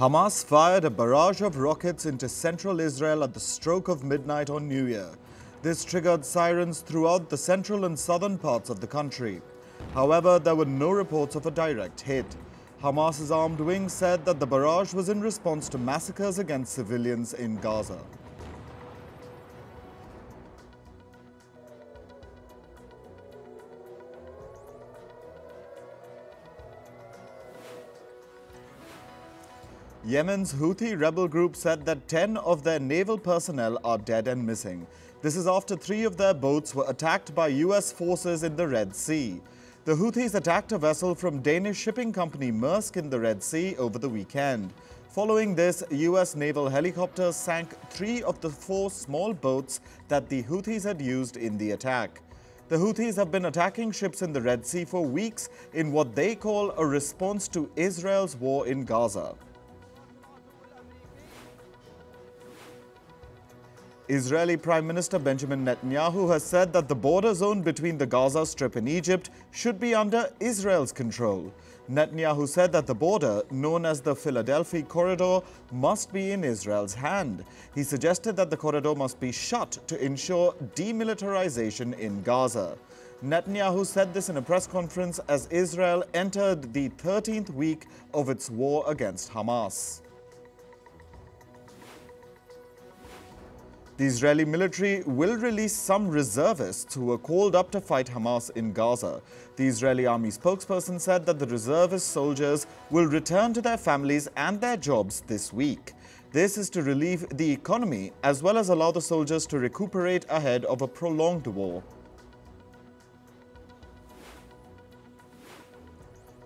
Hamas fired a barrage of rockets into central Israel at the stroke of midnight on New Year. This triggered sirens throughout the central and southern parts of the country. However, there were no reports of a direct hit. Hamas's armed wing said that the barrage was in response to massacres against civilians in Gaza. Yemen's Houthi rebel group said that 10 of their naval personnel are dead and missing. This is after three of their boats were attacked by U.S. forces in the Red Sea. The Houthis attacked a vessel from Danish shipping company Maersk in the Red Sea over the weekend. Following this, U.S. naval helicopters sank three of the four small boats that the Houthis had used in the attack. The Houthis have been attacking ships in the Red Sea for weeks in what they call a response to Israel's war in Gaza. Israeli Prime Minister Benjamin Netanyahu has said that the border zone between the Gaza Strip and Egypt should be under Israel's control. Netanyahu said that the border, known as the Philadelphia Corridor, must be in Israel's hand. He suggested that the corridor must be shut to ensure demilitarization in Gaza. Netanyahu said this in a press conference as Israel entered the 13th week of its war against Hamas. The Israeli military will release some reservists who were called up to fight Hamas in Gaza. The Israeli army spokesperson said that the reservist soldiers will return to their families and their jobs this week. This is to relieve the economy as well as allow the soldiers to recuperate ahead of a prolonged war.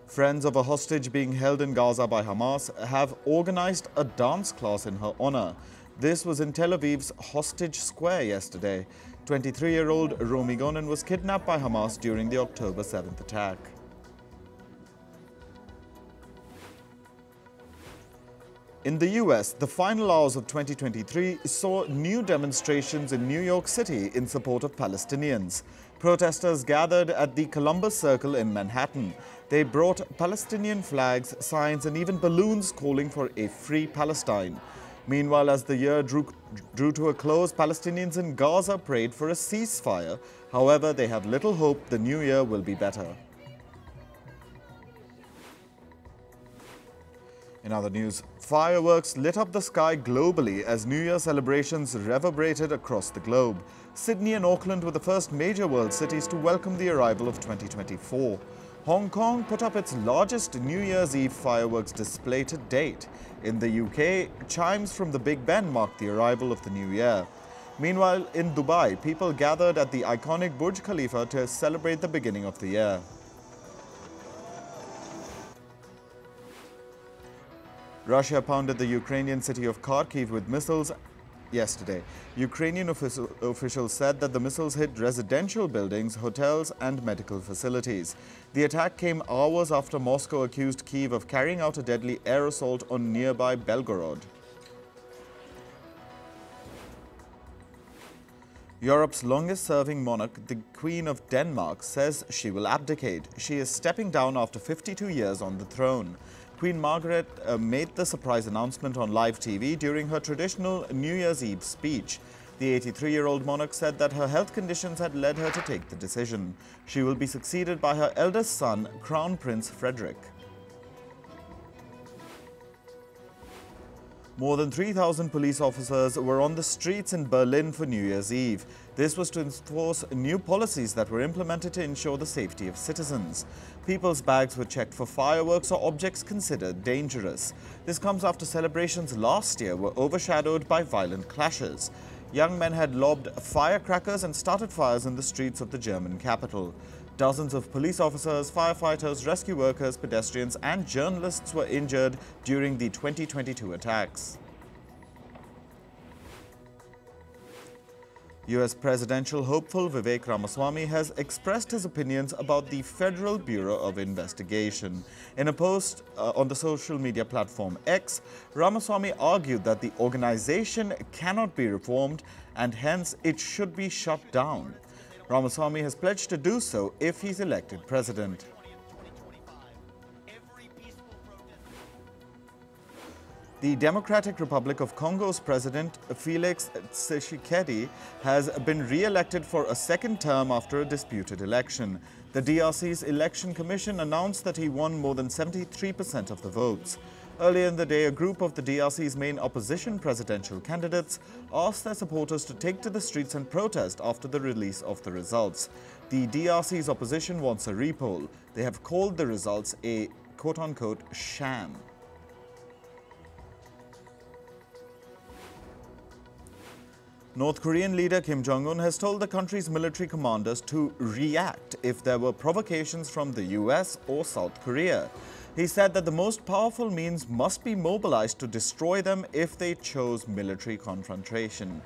Friends of a hostage being held in Gaza by Hamas have organized a dance class in her honor. This was in Tel Aviv's Hostage Square yesterday. 23-year-old Romi Gonen was kidnapped by Hamas during the October 7th attack. In the US, the final hours of 2023 saw new demonstrations in New York City in support of Palestinians. Protesters gathered at the Columbus Circle in Manhattan. They brought Palestinian flags, signs and even balloons calling for a free Palestine. Meanwhile, as the year drew, drew to a close, Palestinians in Gaza prayed for a ceasefire. However, they have little hope the new year will be better. In other news, fireworks lit up the sky globally as New Year celebrations reverberated across the globe. Sydney and Auckland were the first major world cities to welcome the arrival of 2024. Hong Kong put up its largest New Year's Eve fireworks display to date. In the UK, chimes from the Big Ben marked the arrival of the new year. Meanwhile, in Dubai, people gathered at the iconic Burj Khalifa to celebrate the beginning of the year. Russia pounded the Ukrainian city of Kharkiv with missiles yesterday. Ukrainian officials said that the missiles hit residential buildings, hotels and medical facilities. The attack came hours after Moscow accused Kiev of carrying out a deadly air assault on nearby Belgorod. Europe's longest-serving monarch, the Queen of Denmark, says she will abdicate. She is stepping down after 52 years on the throne. Queen Margrethe uh, made the surprise announcement on live TV during her traditional New Year's Eve speech. The 83-year-old monarch said that her health conditions had led her to take the decision. She will be succeeded by her eldest son, Crown Prince Frederick. More than 3,000 police officers were on the streets in Berlin for New Year's Eve. This was to enforce new policies that were implemented to ensure the safety of citizens. People's bags were checked for fireworks or objects considered dangerous. This comes after celebrations last year were overshadowed by violent clashes. Young men had lobbed firecrackers and started fires in the streets of the German capital. Dozens of police officers, firefighters, rescue workers, pedestrians and journalists were injured during the 2022 attacks. US presidential hopeful Vivek Ramaswamy has expressed his opinions about the Federal Bureau of Investigation. In a post uh, on the social media platform X, Ramaswamy argued that the organization cannot be reformed and hence it should be shut down. Ramaswamy has pledged to do so if he's elected president. The Democratic Republic of Congo's President Felix Tshisekedi has been re-elected for a second term after a disputed election. The DRC's Election Commission announced that he won more than 73% of the votes. Earlier in the day, a group of the DRC's main opposition presidential candidates asked their supporters to take to the streets and protest after the release of the results. The DRC's opposition wants a repoll. They have called the results a quote-unquote sham. North Korean leader Kim Jong-un has told the country's military commanders to react if there were provocations from the US or South Korea. He said that the most powerful means must be mobilized to destroy them if they chose military confrontation.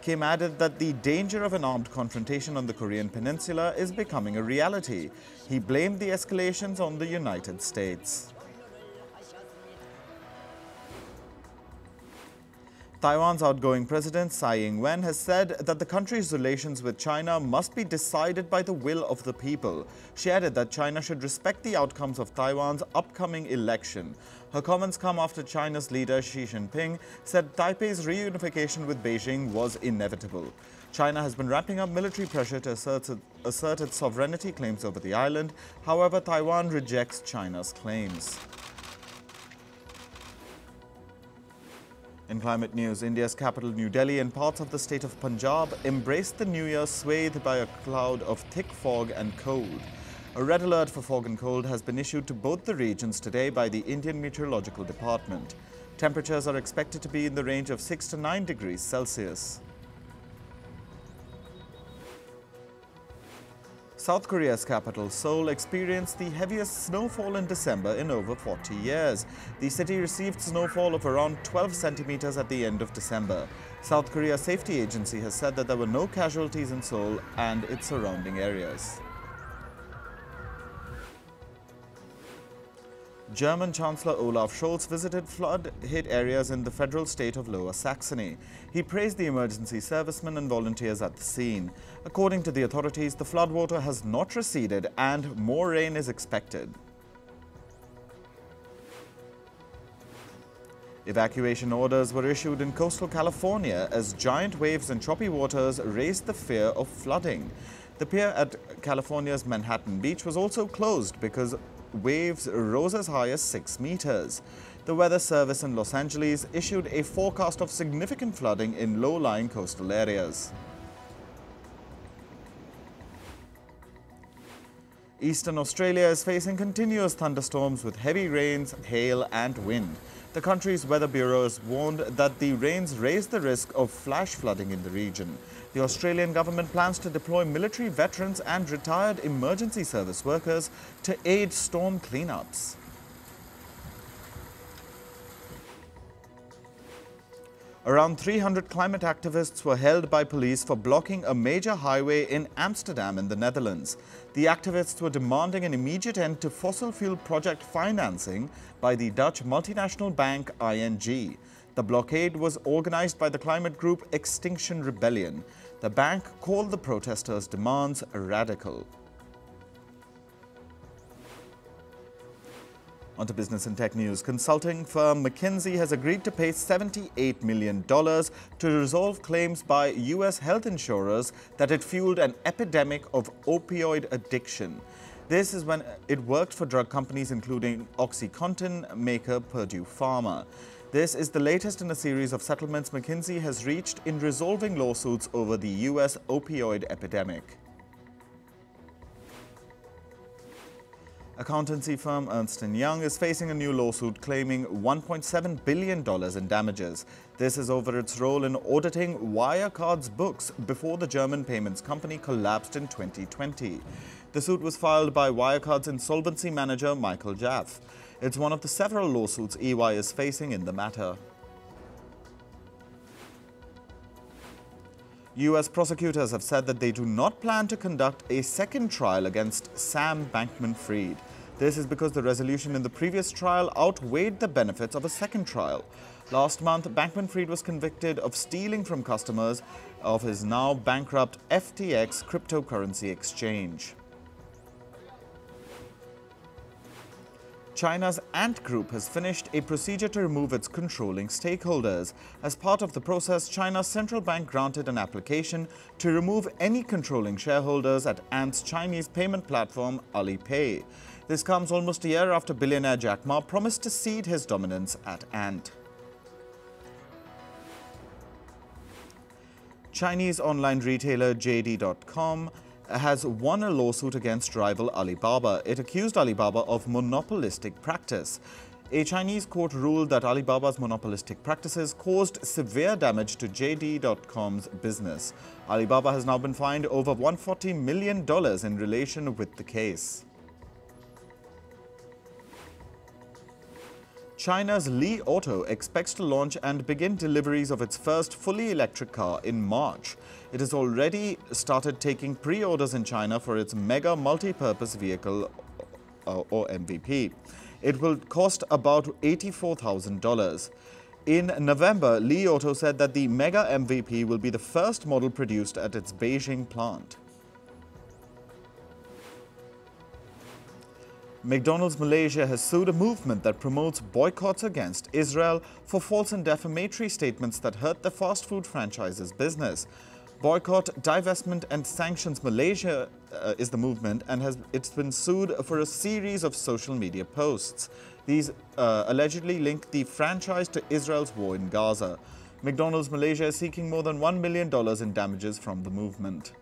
Kim added that the danger of an armed confrontation on the Korean peninsula is becoming a reality. He blamed the escalations on the United States. Taiwan's outgoing president Tsai Ing-wen has said that the country's relations with China must be decided by the will of the people. She added that China should respect the outcomes of Taiwan's upcoming election. Her comments come after China's leader Xi Jinping said Taipei's reunification with Beijing was inevitable. China has been ramping up military pressure to assert, assert its sovereignty claims over the island. However, Taiwan rejects China's claims. In climate news, India's capital New Delhi and parts of the state of Punjab embraced the new year swathed by a cloud of thick fog and cold. A red alert for fog and cold has been issued to both the regions today by the Indian Meteorological Department. Temperatures are expected to be in the range of 6 to 9 degrees Celsius. South Korea's capital, Seoul, experienced the heaviest snowfall in December in over 40 years. The city received snowfall of around 12 centimeters at the end of December. South Korea's Safety Agency has said that there were no casualties in Seoul and its surrounding areas. German Chancellor Olaf Scholz visited flood-hit areas in the federal state of Lower Saxony. He praised the emergency servicemen and volunteers at the scene. According to the authorities, the floodwater has not receded and more rain is expected. Evacuation orders were issued in coastal California as giant waves and choppy waters raised the fear of flooding. The pier at California's Manhattan Beach was also closed because waves rose as high as 6 meters. The Weather Service in Los Angeles issued a forecast of significant flooding in low-lying coastal areas. Eastern Australia is facing continuous thunderstorms with heavy rains, hail and wind. The country's Weather Bureau warned that the rains raise the risk of flash flooding in the region. The Australian government plans to deploy military veterans and retired emergency service workers to aid storm cleanups. Around 300 climate activists were held by police for blocking a major highway in Amsterdam in the Netherlands. The activists were demanding an immediate end to fossil fuel project financing by the Dutch multinational bank ING. The blockade was organized by the climate group Extinction Rebellion. The bank called the protesters' demands radical. On to business and tech news. Consulting firm McKinsey has agreed to pay $78 million to resolve claims by U.S. health insurers that it fueled an epidemic of opioid addiction. This is when it worked for drug companies including OxyContin maker Purdue Pharma. This is the latest in a series of settlements McKinsey has reached in resolving lawsuits over the U.S. opioid epidemic. Accountancy firm Ernst & Young is facing a new lawsuit claiming $1.7 billion in damages. This is over its role in auditing Wirecard's books before the German payments company collapsed in 2020. The suit was filed by Wirecard's insolvency manager Michael Jaffe. It's one of the several lawsuits EY is facing in the matter. U.S. prosecutors have said that they do not plan to conduct a second trial against Sam Bankman-Fried. This is because the resolution in the previous trial outweighed the benefits of a second trial. Last month, Bankman-Fried was convicted of stealing from customers of his now bankrupt FTX cryptocurrency exchange. China's Ant Group has finished a procedure to remove its controlling stakeholders. As part of the process, China's central bank granted an application to remove any controlling shareholders at Ant's Chinese payment platform Alipay. This comes almost a year after billionaire Jack Ma promised to cede his dominance at Ant. Chinese online retailer JD.com has won a lawsuit against rival Alibaba. It accused Alibaba of monopolistic practice. A Chinese court ruled that Alibaba's monopolistic practices caused severe damage to JD.com's business. Alibaba has now been fined over $140 million in relation with the case. China's Li Auto expects to launch and begin deliveries of its first fully electric car in March. It has already started taking pre-orders in China for its mega multi-purpose vehicle uh, or MVP. It will cost about $84,000. In November, Li Auto said that the Mega MVP will be the first model produced at its Beijing plant. McDonald's Malaysia has sued a movement that promotes boycotts against Israel for false and defamatory statements that hurt the fast food franchise's business. Boycott, Divestment and Sanctions Malaysia uh, is the movement and has it's been sued for a series of social media posts. These uh, allegedly link the franchise to Israel's war in Gaza. McDonald's Malaysia is seeking more than $1 million in damages from the movement.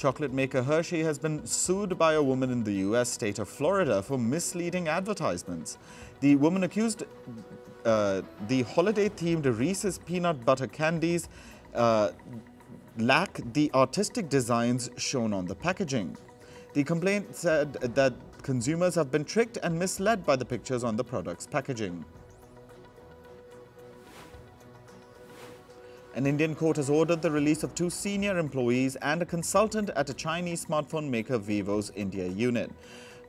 Chocolate maker Hershey has been sued by a woman in the US state of Florida for misleading advertisements. The woman accused uh, the holiday-themed Reese's peanut butter candies uh, lack the artistic designs shown on the packaging. The complaint said that consumers have been tricked and misled by the pictures on the product's packaging. An Indian court has ordered the release of two senior employees and a consultant at a Chinese smartphone maker Vivo's India unit.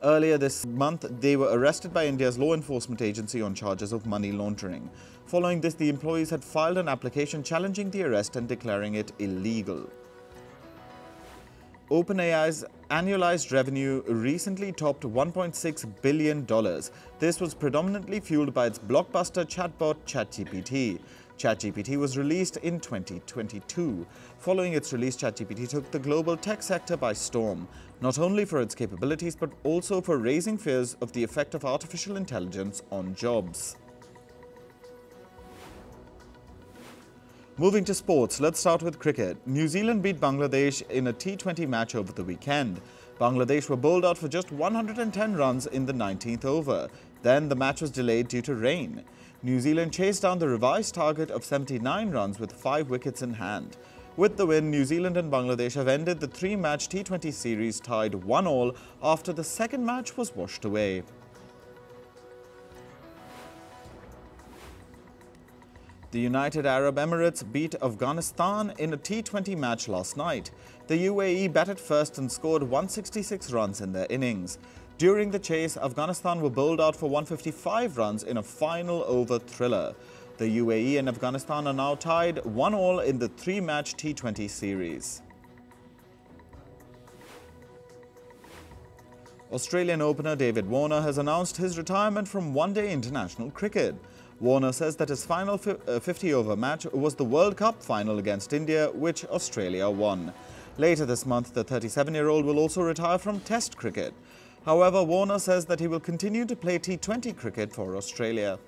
Earlier this month, they were arrested by India's law enforcement agency on charges of money laundering. Following this, the employees had filed an application challenging the arrest and declaring it illegal. OpenAI's annualized revenue recently topped $1.6 billion. This was predominantly fueled by its blockbuster chatbot ChatGPT. ChatGPT was released in 2022. Following its release, ChatGPT took the global tech sector by storm, not only for its capabilities but also for raising fears of the effect of artificial intelligence on jobs. Moving to sports, let's start with cricket. New Zealand beat Bangladesh in a T20 match over the weekend. Bangladesh were bowled out for just 110 runs in the 19th over. Then the match was delayed due to rain. New Zealand chased down the revised target of 79 runs with five wickets in hand. With the win, New Zealand and Bangladesh have ended the three-match T20 series tied 1-all after the second match was washed away. The United Arab Emirates beat Afghanistan in a T20 match last night. The UAE batted first and scored 166 runs in their innings. During the chase, Afghanistan were bowled out for 155 runs in a final over thriller. The UAE and Afghanistan are now tied 1-all in the three-match T20 series. Australian opener David Warner has announced his retirement from one-day international cricket. Warner says that his final 50-over uh, match was the World Cup final against India, which Australia won. Later this month, the 37-year-old will also retire from Test cricket. However, Warner says that he will continue to play T20 cricket for Australia.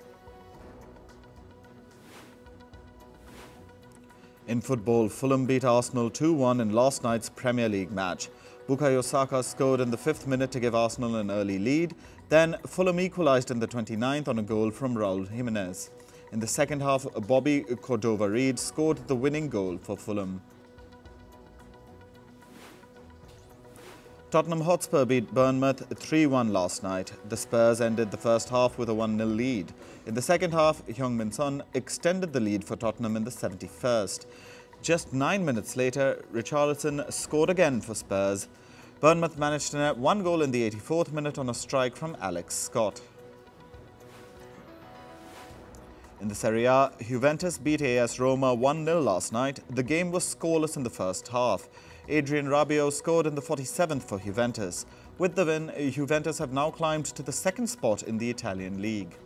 In football, Fulham beat Arsenal 2-1 in last night's Premier League match. Bukayo Saka scored in the fifth minute to give Arsenal an early lead. Then Fulham equalised in the 29th on a goal from Raul Jimenez. In the second half, Bobby Cordova-Reid scored the winning goal for Fulham. Tottenham Hotspur beat Bournemouth 3-1 last night. The Spurs ended the first half with a 1-0 lead. In the second half, Heung-min Son extended the lead for Tottenham in the 71st. Just nine minutes later, Richarlison scored again for Spurs. Bournemouth managed to net one goal in the 84th minute on a strike from Alex Scott. In the Serie A, Juventus beat AS Roma 1-0 last night. The game was scoreless in the first half. Adrien Rabiot scored in the 47th for Juventus. With the win, Juventus have now climbed to the second spot in the Italian league.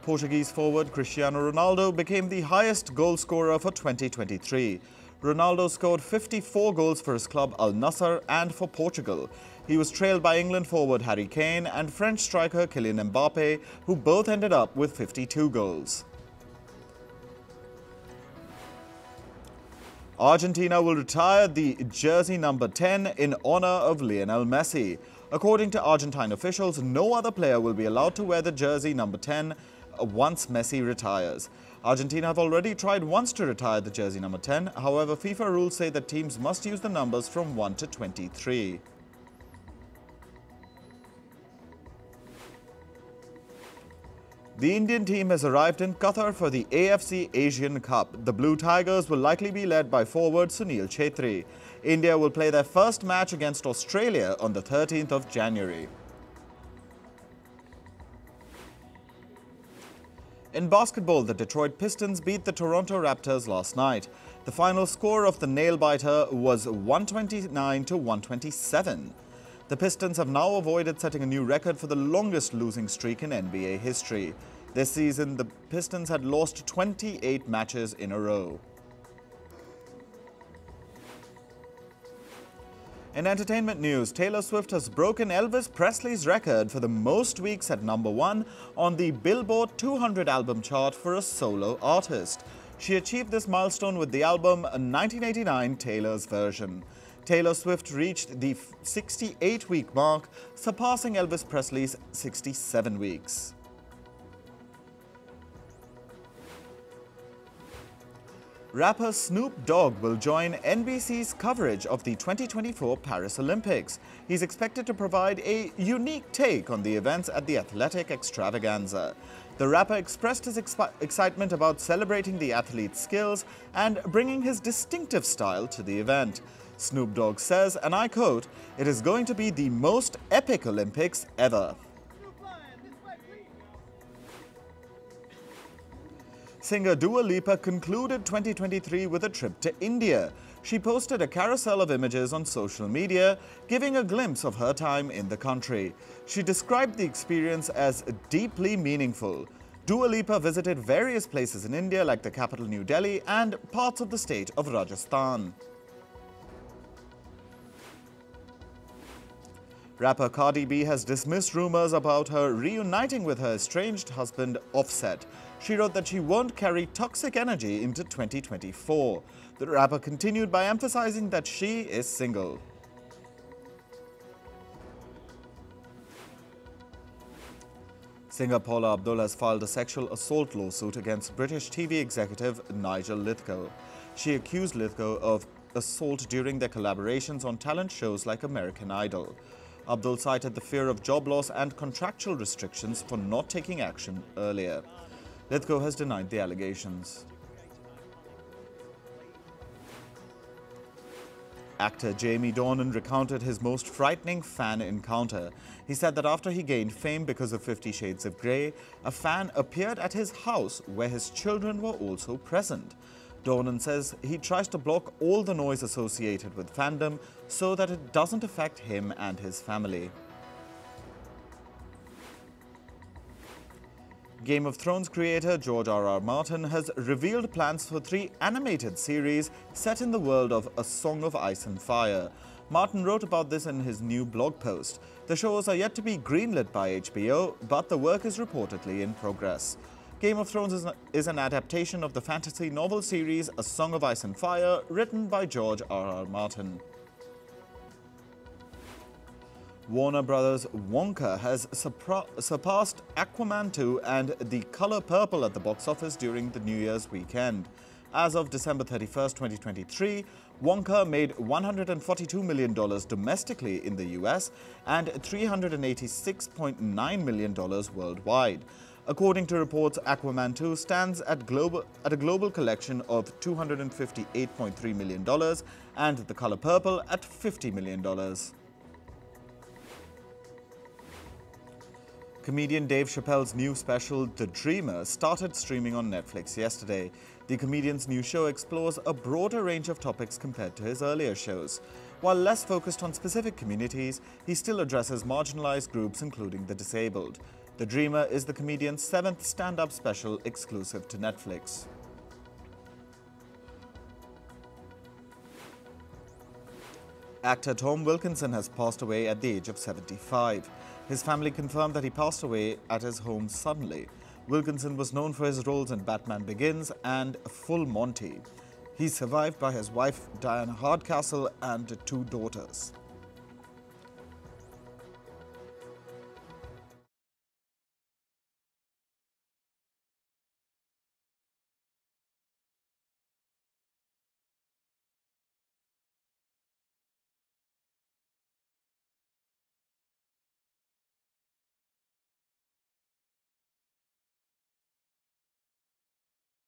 Portuguese forward Cristiano Ronaldo became the highest goal scorer for 2023. Ronaldo scored 54 goals for his club Al Nassr and for Portugal. He was trailed by England forward Harry Kane and French striker Kylian Mbappe, who both ended up with 52 goals. Argentina will retire the jersey number 10 in honor of Lionel Messi. According to Argentine officials, no other player will be allowed to wear the jersey number 10 once Messi retires. Argentina have already tried once to retire the jersey number 10. However, FIFA rules say that teams must use the numbers from 1 to 23. The Indian team has arrived in Qatar for the AFC Asian Cup. The Blue Tigers will likely be led by forward Sunil Chhetri. India will play their first match against Australia on the 13th of January. In basketball, the Detroit Pistons beat the Toronto Raptors last night. The final score of the nail-biter was 129 to 127. The Pistons have now avoided setting a new record for the longest losing streak in NBA history. This season, the Pistons had lost 28 matches in a row. In entertainment news, Taylor Swift has broken Elvis Presley's record for the most weeks at number one on the Billboard 200 album chart for a solo artist. She achieved this milestone with the album 1989 Taylor's Version. Taylor Swift reached the 68-week mark, surpassing Elvis Presley's 67 weeks. Rapper Snoop Dogg will join NBC's coverage of the 2024 Paris Olympics. He's expected to provide a unique take on the events at the athletic extravaganza. The rapper expressed his excitement about celebrating the athlete's skills and bringing his distinctive style to the event. Snoop Dogg says, and I quote, it is going to be the most epic Olympics ever. Singer Dua Lipa concluded 2023 with a trip to India. She posted a carousel of images on social media, giving a glimpse of her time in the country. She described the experience as deeply meaningful. Dua Lipa visited various places in India like the capital New Delhi and parts of the state of Rajasthan. Rapper Cardi B has dismissed rumors about her reuniting with her estranged husband Offset. She wrote that she won't carry toxic energy into 2024. The rapper continued by emphasizing that she is single. Singer Paula Abdul has filed a sexual assault lawsuit against British TV executive Nigel Lythgoe. She accused Lythgoe of assault during their collaborations on talent shows like American Idol. Abdul cited the fear of job loss and contractual restrictions for not taking action earlier. Lythgoe has denied the allegations. Actor Jamie Dornan recounted his most frightening fan encounter. He said that after he gained fame because of Fifty Shades of Grey, a fan appeared at his house where his children were also present. Dornan says he tries to block all the noise associated with fandom so that it doesn't affect him and his family. Game of Thrones creator George R.R. Martin has revealed plans for three animated series set in the world of A Song of Ice and Fire. Martin wrote about this in his new blog post. The shows are yet to be greenlit by HBO, but the work is reportedly in progress. Game of Thrones is, is an adaptation of the fantasy novel series A Song of Ice and Fire, written by George R.R. Martin. Warner Brothers' Wonka has surpassed Aquaman 2 and The Color Purple at the box office during the New Year's weekend. As of December 31, 2023, Wonka made $142 million domestically in the US and $386.9 million worldwide. According to reports, Aquaman 2 stands at, global, at a global collection of $258.3 million and The Color Purple at $50 million. Comedian Dave Chappelle's new special, The Dreamer, started streaming on Netflix yesterday. The comedian's new show explores a broader range of topics compared to his earlier shows. While less focused on specific communities, he still addresses marginalized groups, including the disabled. The Dreamer is the comedian's seventh stand up special exclusive to Netflix. Actor Tom Wilkinson has passed away at the age of 75. His family confirmed that he passed away at his home suddenly. Wilkinson was known for his roles in Batman Begins and Full Monty. He's survived by his wife Diana Hardcastle and two daughters.